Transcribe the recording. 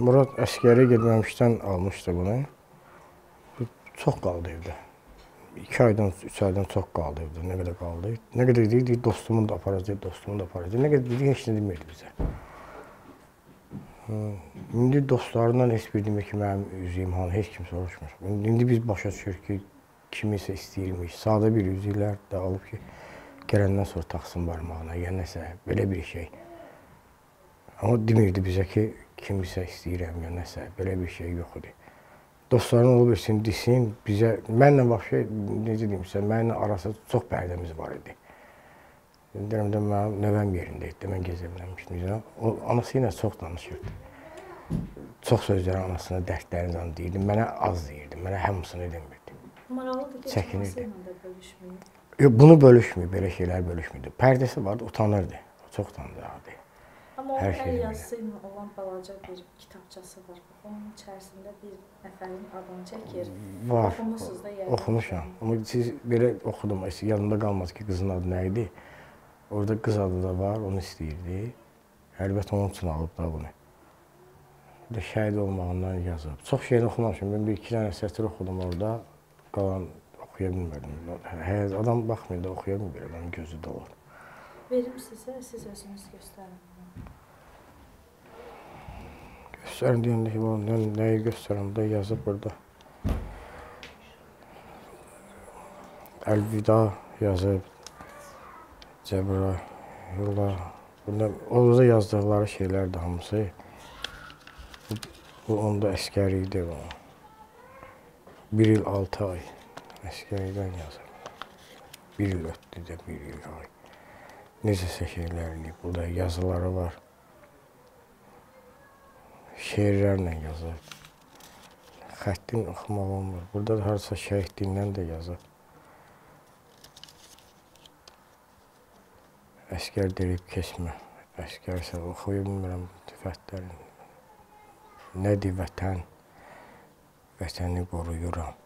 Murad əskəriyə getməmişdən almışdı bunu. Çox qaldı evdə. 2 aydan, 3 aydan çox qaldı evdə. Nə qədər qaldı? Nə qədər deyirdi, dostumun da aparacaq, dostumun da aparacaq. Nə qədər dedi, heç nə demirdi bizə. İndi dostlarından heç bir demir ki, mənim üzüyüm hanı, heç kim soruşmur. İndi biz başa düşürük ki, kimisə istəyirmiş. Sadə bir üzüklər də alıb ki, gələndən sonra taxsın barmağına, ya nəsə, belə bir şey. Amma demirdi bizə ki, kimisə istəyirəm, ya nəsə, belə bir şey yox idi. Dostların olub etsin, desin, bizə, mənlə başqa, necə deyim sizə, mənlə arası çox pərdəmiz var idi. Deyirəm də mənim nəvəm yerində idi, mən gezə bilməmişdim. O anası ilə çox danışırdı. Çox sözlər anasına dərdlərini deyirdi. Mənə az deyirdi. Mənə hamısını demirdi. Maraqlıdır ki, Çəkinirdi. bunu bölüşmür, belə şeylər bölüşmürdü. Pərdəsi vardı, utanırdı. Çox utanırdı. Amma onun Hər hər yazısı ilə olan balaca bir kitabçası var. Onun içərisində bir nəfərin adını çəkir. Var. Oxumusunuz da yəqin. Oxumuşam. Amma siz belə oxudum, heç yanımda qalmaz ki, qızın adı nə idi? Orada qız adı da var, onu istəyirdi. Əlbəttə onun üçün alıb da bunu. Bir də şəhid olmağından yazıb. Çox şeyini oxumamışam. Mən bir iki dənə sətr oxudum orada. Qalan oxuya bilmirdim. Hə, adam baxmır da oxuya bilmir, adamın gözü dolur. Verim sizə, siz özünüz göstərin. Göstərin deyəndə ki, bu nə, nəyi göstərim də yazıb burada. Əlvida yazıb. Cəbrayıllah. Bunda orada yazdıqları şeylər də hamısı. Bu, bu onda əskər idi o. 1 il 6 ay əskərdən yazıb. 1 il ötdü də 1 il ay. Necəsə şeylər eləyib. Burada yazıları var. Şeirlərlə yazıb. Xəttin oxumaq olmur. Burada da harasa şəhidliyindən də yazıb. Əskər deyib keçmə. Əskərsə oxuya bilmirəm sifətlərini. Nədir vətən? Vətəni qoruyuram.